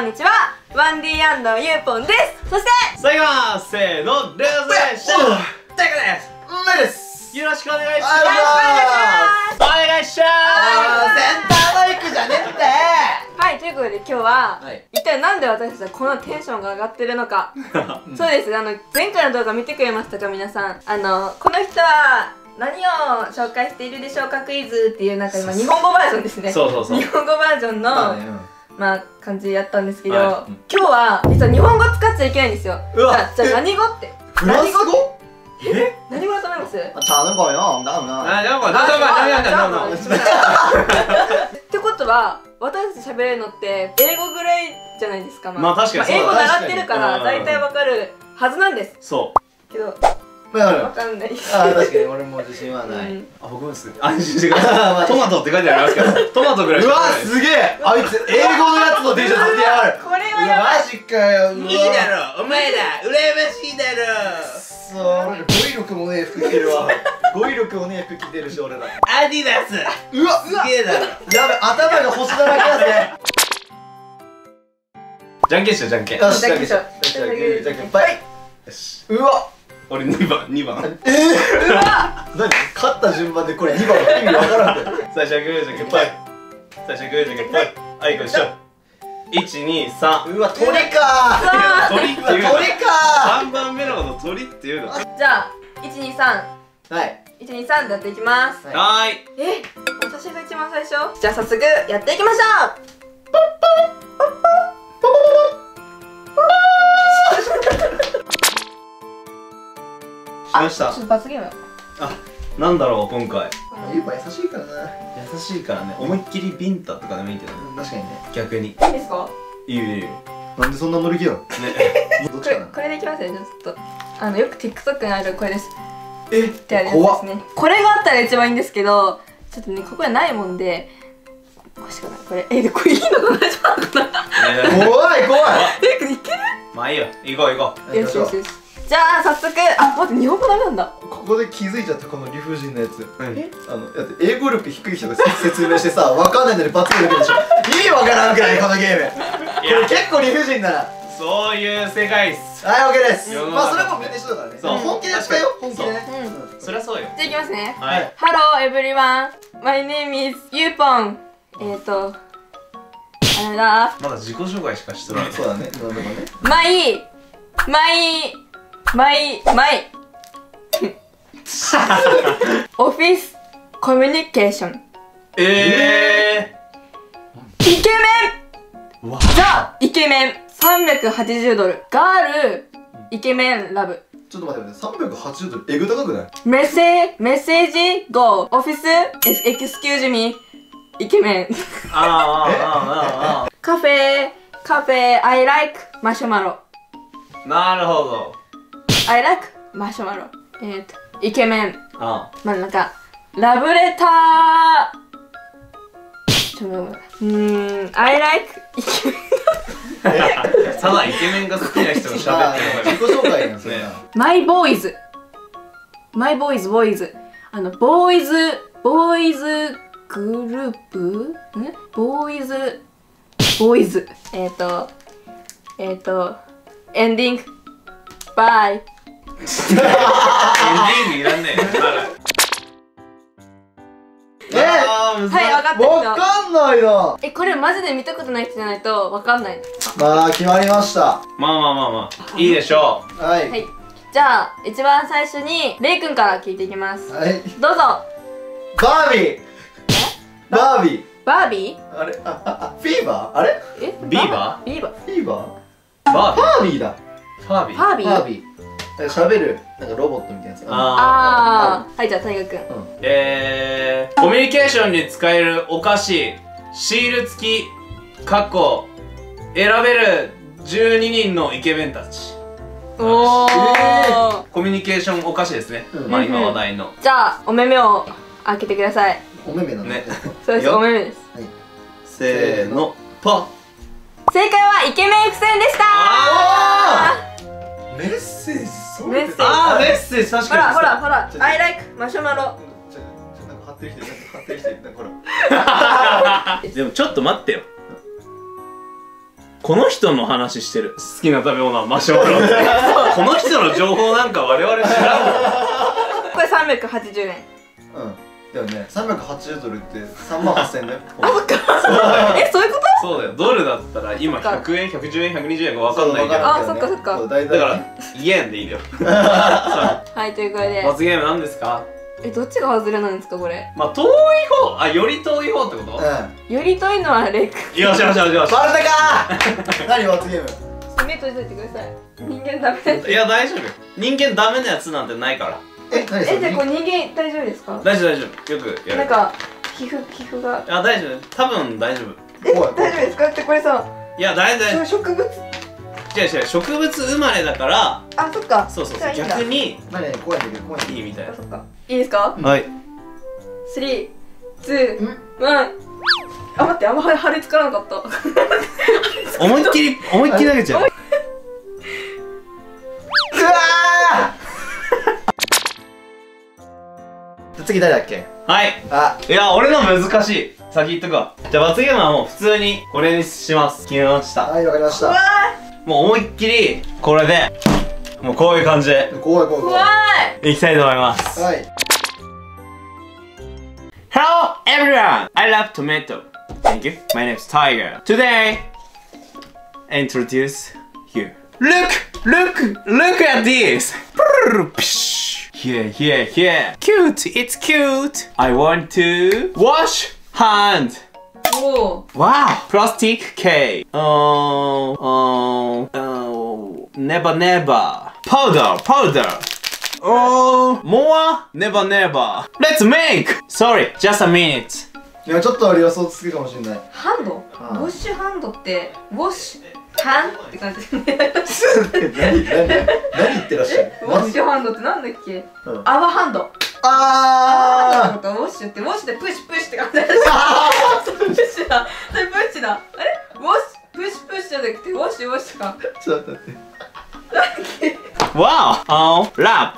こんにちは。ワンディユーポンです。そして最後はせーのレオゼショーテクです。メですよろしくお願いします。あお願いしまあーセンターマイクじゃねって。はいということで今日は、はい。一体なんで私たちはこんなテンションが上がってるのか。そうです。あの前回の動画見てくれましたか皆さん。あのこの人は何を紹介しているでしょうかクイズっていうなんか今日本語バージョンですね。そうそうそう。日本語バージョンの、まあ感じでやったんですけど、は今日は実は日本語使っちゃいけないんですよ。うわ。じゃあじゃあ何語って？フランス語？え？何語だと思います？あ頼むよだな。あ、なんか、なんか、なんか、なんか、なんか、ってことは私たち喋れるのって英語ぐらいじゃないですかまあ。確かにそう英語習ってるからに。大体わかるはずなんです。そけどまあわかんないあー確かに俺も自信はない、うんう。あ、僕もです。安心してください。トマトって書いてありますから。トマトぐらいしうわかないです。すげえあいつ英語のやつの T シャツ着てやがるこれはやばいマジかようわろ、お前ら、羨ましいだろ。そう俺ら語彙力もねえ服着てるわ 語彙力もねえ服着てるし俺らアディダス。うわすげえだろ。やべ頭が星だらけだぜじゃんけんしよう、じゃんけん。よしじゃんけんしようじゃんけんじゃんけんぽいよし。うわ俺2番、2番。えー、う わ何？勝った順番でこれ2番意味わからんって最初はグーじゃんけんぽい。最初はグーじゃんけんぽい。はい、こいしょ。1、2、3。うわ鳥か鳥っていうの。か3番目のこと鳥っていうの。はじゃあ123はい123でやっていきますはい。え私が一番最初？じゃあ早速やっていきましょしました。うちょっと罰ゲーム。なんだろう、今回。ゆうぱ優しいからな。優しいからね、思いっきりビンタとかでもいいけどね。確かにね。逆に。いいですか？いいよいいよ。なんでそんな乗り気なの？ね。こ れどっちかな？これでいきますよ。じゃあちょっとあのよく TikTok にあるこれです。え？ってあるや怖っつですね。これがあったら一番いいんですけどちょっとねここにないもんでこれしかない。これえでこれいいのかなちょっと怖い怖い。えいけまあいいよ、行こう行こう。るよしよしよしじゃあ早速あ待って日本語ダメなんだ。ここで気づいちゃったこの理不尽なやつ。何あのだって英語力低い人が説明してさ わかんないのに罰ゲームでしょ。意味わからんくらいこのゲーム。これ結構理不尽だな。はそういう世界っす。い OK です。まあそれもみんな一緒だからね。そう。本気でやったよ本気でね。う。ん。そりゃそうよ。じゃあいきますね。はい。Hello everyone. My name is ゆうぽんえーとあれだまだ自己紹介しかしてない。うん。そうだね。今のとこね。My my my my. Office communication.えイケメン。 The イケメン。380 dollar。Girl イケメン love。ちょっと待って待って。380ドルエグ高くない？ Messa- message？GO office？Excuse me イケメン。あああああああカフェカフェ I like マシュマロ。あ。なるほど。I like マシュマロえーとイケメンあまあなんかラブレターちょっと待ってうーん I like イケメンあ。ただイケメンが好きな人が喋あってるー自己紹介やんそれなねマイボーイズマイボーイズボーイズあのボーイズボーイズグループんボーイズボーイズえっ、ー、とえっ、ー、とエンディングバイエンディングいらんねえ。はい分かった人わかんないなえこれマジで見たことない人じゃないとわかんない。まあ決まりました。まあまあまあまあ。いいでしょはい。はい。じゃあ一番最初にレイくんから聞いていきます。はい。どうぞ。バービー。バービー。バービー？あれ？あああフィーバー？あれ？え？ビーバー？ビーバー。フィーバー？う。バービバービー。ファービー。バービー？バービー喋るなんかロボットみたいなやつああー。はいじゃあ大河くん。ー。えー、コミュニケーションに使えるお菓子、シール付き、かっこ、選べる12人のイケメンたち。おー、えコミュニケーションお菓子ですね。うん。まあ今話題の。じゃあお目目を開けてください。お目目なんだね。そうですよお目目です。せーの、パ正解はイケメン伏線でした。あメッセージメッセージあー、メッセージ確ほらかに。ほらほらちょ I like マシュマロちょちょなんか貼ってる人いるなんか貼ってる人いるなんかほらでもちょっと待ってよ。この人の話してる好きな食べ物はマシュマロってこの人の情報なんか我々知らんもんこれ380円うんだよね。380ドルって3万8000円だよ。えそういうこと？そうだよ。ドルだったら今100円110円120円か分かんないけど。あそっかそっか。だからイエンでいいんだよ。はいということで。罰ゲーム何ですか？えどっちが外れなんですかこれ？まあ遠い方あより遠い方ってこと？うん。より遠いのはレイ君よしよしよしよしバレたか！ー何罰ゲーム？目閉じといてください。人間ダメ。だいや大丈夫。よ人間ダメなやつなんてないからええじゃあこれ人間大丈夫ですか？大丈夫大丈夫。よくやる。なんか皮膚皮膚が。あ大丈夫。多分大丈夫。え怖い大丈夫ですか？ってこれさいや大丈夫。植物？違う違う植物生まれだからあそっか。そうそうそう逆に何何怖いんだけど怖いいいみたいあそっか。いいですか？はい。スリーツーワン。あ待ってあんま貼り付からなかった。思いっきり思いっきり投げちゃう次誰だっけ？はいあいや俺の難しい先言っとくわじゃあ罰ゲームはもう普通にこれにします決めましたはいわかりましたもう思いっきりこれでもうこういう感じで怖い怖い怖い怖いいきたいと思いますはい Hello everyone! I love tomato. Thank you. My name is Tiger. Today, I introduce you. Look! Look! Look at this! Here, here, here. Cute! It's cute! I want to wash hand. おお Wow! Plastic cake. Oh, oh, oh. Never, never. Powder, powder. Oh, more? Never, never. Let's make! Sorry, just a minute. いやちょっと俺予想つくかもしれないハンドはいウォッシュハンドってウォッシュハンって感じですね 何何何言ってらっしゃる？ウォッシュハンドってなんだっけ？うん泡ハンドあなんかウォッシュってウォッシュってプッシュプッシュって感じだし プッシュだそれプッシュだあれ？ウォッシュプッシュプッシュじゃなくてウォッシュウォッシュかーちょっと待って Wow! Oh, lap.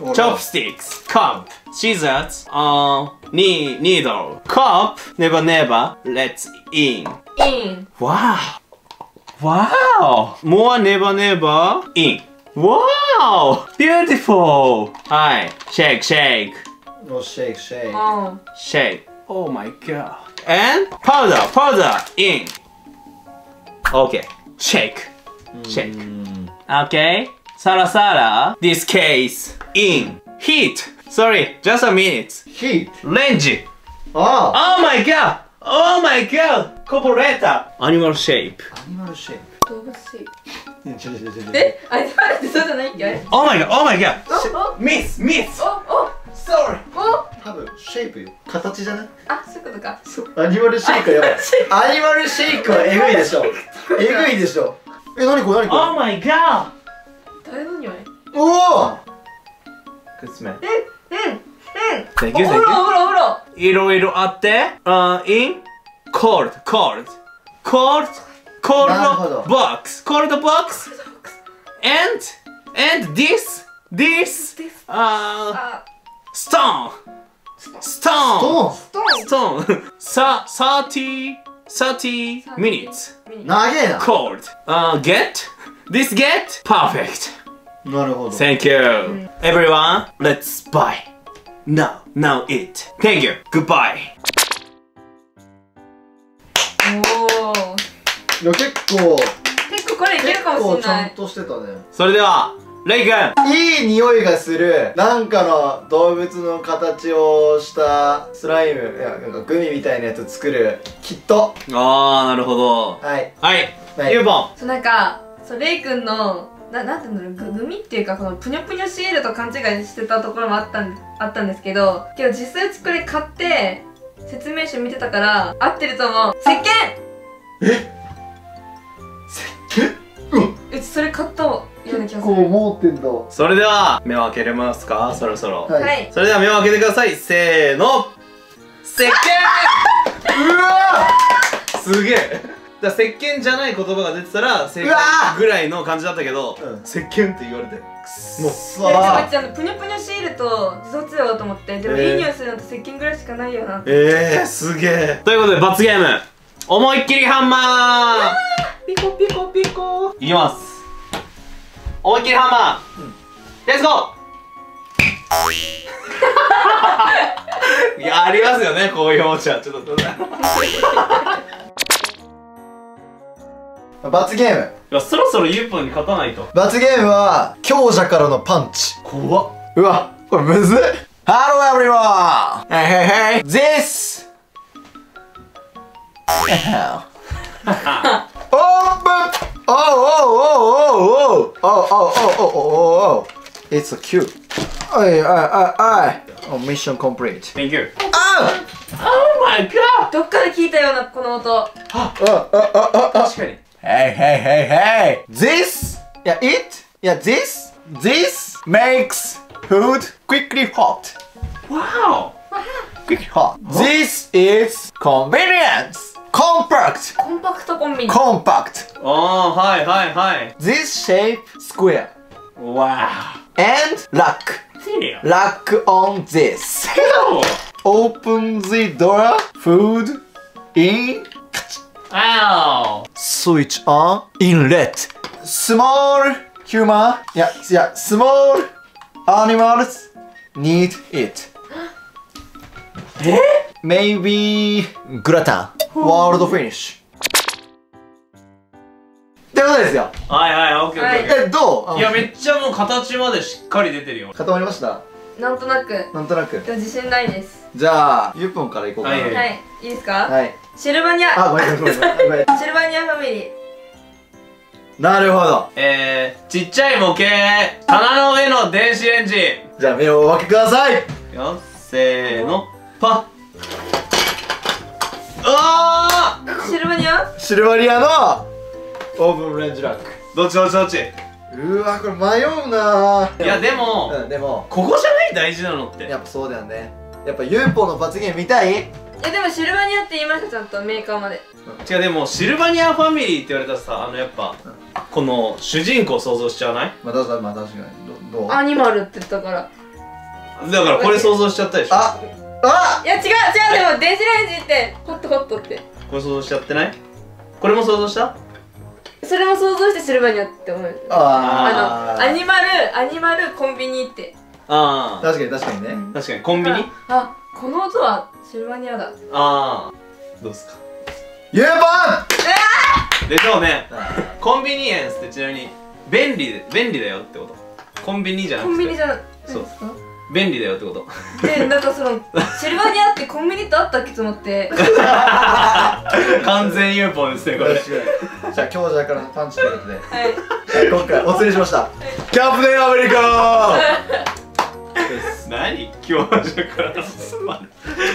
お Chopsticks. Cup. Scissors. Uh, knee, needle. Cup. Never, never. Let's in. イン Wow! Wow! More Never Never in. Wow! Beautiful! Hi. Shake, shake. No shake, shake. Oh. Shake. Oh my god. And powder, powder in. Okay. Shake. Hmm. Shake. Mm. Okay. Sara Sara, this case in. Heat. Sorry, just a minute. Heat. Range. Oh. Oh my god. Oh my god. Corporata. Animal shape. あアニマルシェイ動物シェイククねちょちょちょちょえ？あれってそうじゃない？っけあれ。Oh my god! Oh my god! お Miss! Miss! おお。Sorry! お。多分シェイプよ。形じゃないあそういうことか。そう。アニマルシェイクはやばいアニマルシェイクはえぐいでしょ。えぐいでしょ。え何これ何こ Oh my god! 誰の匂い？れおお！Good smell. うんうんうん。お風呂お風呂お風呂。いろいろあって、uh, in? cold, cold, cold, cold なるほど box, cold box, and, and this, this, uh, あ stone, ト stone, ーストーン stone, Sa- 30, 30 minutes, ン長えな cold, uh, get, this get, perfect. なるほど Thank you. Everyone, let's buy. Now, now eat. Thank you. Goodbye. おおいや結構結構これいける結かも構ちゃんしれないとしてたねそれでは、レイ君。いい匂いがするなんかの動物の形をしたスライムいやなんかグミみたいなやつ作るきっとあー、なるほど。はいはい。はいユーボン。そうなんかそうレイくんのななんていうんだろうググミっていうかこのプニョプニョシールと勘違いしてたところもあったんあったんですけどけど実際うちこれ買って説明書見てたから合ってると思う。石鹸！うちそれ買ったような気がする。思ってんだ。それでは、目を開けれますか？そろそろ。はい、はい。それでは目を開けてください。せーの。石鹸！うわ！すげえ。だから石鹸じゃない言葉が出てたら正解ぐらいの感じだったけど、うん。石鹸って言われてくっそもういさやでもプニョプニョシールと自動通用と思ってでもえー。いい匂いするのって石鹸ぐらいしかないよな。えー、すげえ。ということで罰ゲーム。思いっきりハンマー。ピコピコピコ。いきます。思いっきりハンマー、レッツゴーいやありますよねこういうおもちゃ。ちょっとい罰ゲームやそろそろユーポンに勝たないと罰ゲームは強者からのパンチ怖っうわこれむずい Hello everyone! Hey hey hey! This! Open! Oh oh oh oh oh oh oh oh oh oh oh It's a cute. Ay ay ay ay. Oh mission complete. Thank you Ah! Oh my god どっかで聞いたようなこの音 Ah ah ah ah ah. 確かに Hey hey hey hey! This? Yeah it? Yeah this? This makes food quickly hot. Wow Quickly hot. This is convenience. Compact. コンパクトコンビニ Compact. ああーはいはいはい This shape square. わ And lock. ーセリア Lock on this. Open the door. Food in. Ow Switch on inlet. Small human. Yeah, yeah. Small animals need it. え Maybe gratin. World finish. ってことですよ。はいはいオッケーオッケーオッケえ、どうあーいやめっちゃもう形までしっかり出てるよ固まりましたなんとなくなんとなく。でも自信ないですじゃあ、ゆっぽんからいこうかな。はいはいはいいいですか、はい。シルバニアあ、ごめんごめんごめん。シルバニアファミリーなるほど。えー、ちっちゃい模型棚の上の電子レンジじゃあ、目をお分けください。よせーのパッあシルバニア？シルバリアのオーブンレンジラック。ーどっちどっちどっち？うわ、これ迷うなぁ。いやでも、うん、でも、ここじゃない？大事なのってやっぱそうだよね。やっぱユーポンの罰ゲーム見たい？いやでもシルバニアって言いましたちゃんとメーカーまで。違うでもシルバニアファミリーって言われたらさあのやっぱ、この主人公想像しちゃわない？まあ、だまあ確かに。どどう？アニマルって言ったから。だからこれ想像しちゃったでしょ。ああいや違う違うでも電子レンジってホットホットって。これ想像しちゃってない？これも想像した？それも想像してシルバニアって思うあー。あのアニマルアニマルコンビニってああ確かに確かにね。確かにコンビニ？あこの音はシルバニアだ。ああどうっすか？ユー！でしょうね。コンビニエンスってちなみに便利で便利だよってこと。コンビニじゃなくて。コンビニじゃないそうですか？便利だよってこと。でなんかそのシルバニアってコンビニってあったっけと思って。完全 UFO ですねこれ。じゃあ、強者からのパンチということで。はい。はい今回お連れしました。キャプテンアメリカ 何？強者から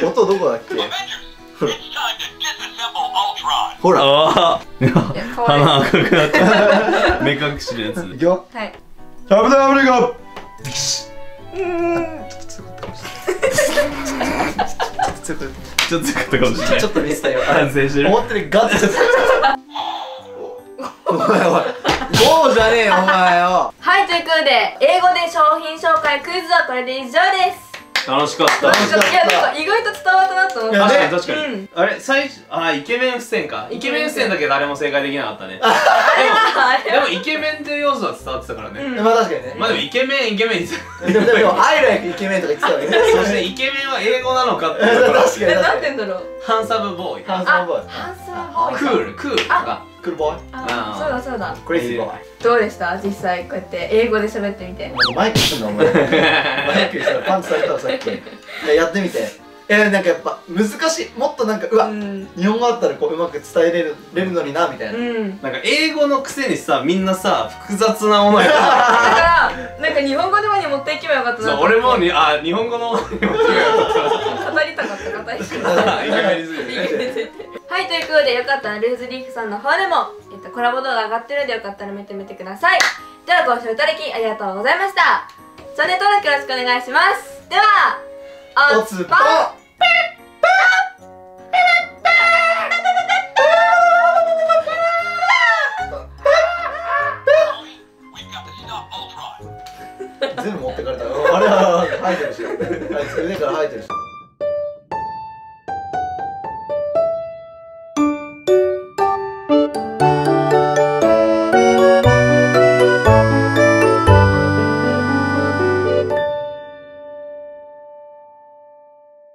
音どこだっけ？ほら。鼻赤くなった目隠しのやついくよ。はいキャプテンアメリカちょっと、ちょっと強かったかもしれないちょっとミスったよ。反省してる思ったよりガッツ。お前おい。ゴーじゃねえよ、お前よ。はいということで英語で商品紹介クイズはこれで以上です。楽しかった。楽しかった。いやなんか意外と伝わったなと思って確かに確かに、うん。あれ最初あイケメン付箋か。イケメン付箋だけ誰も正解できなかったね。でもでもイケメンっていう要素は伝わってたからね、うん。まあ確かにね。まあでもイケメンイケメン。でも、でも、アイライクイケメンとか言ってたわけね。そしてイケメンは英語なのかっていうところ。確かにえなん確かに。て言うんだろう。ハンサムボーイ。ハンサムボーイ。ハンサムボーイクールクールとかクールボーイ。ああー。そうだそうだ。クレイジー。ボーイ。どうでした？実際こうやって英語で喋ってみて。マイクしてんの？お前。マイクしてパンチされたわさっき。いややってみて。えなんかやっぱ難しい。もっとなんかうわ、うん。日本語あったらこううまく伝えれるれるのになみたいな、うん。なんか英語のくせにさみんなさ複雑なものやだからなんか日本語でもに持っていけばよかったな俺もにあ日本語の語りたかった語りたかったイケメンにすはいということでよかったらルーズリーフさんの方でも、えっと、コラボ動画上がってるんでよかったら見てみてください。ではご視聴いただきありがとうございました。チャンネル登録よろしくお願いします。ではおつぽ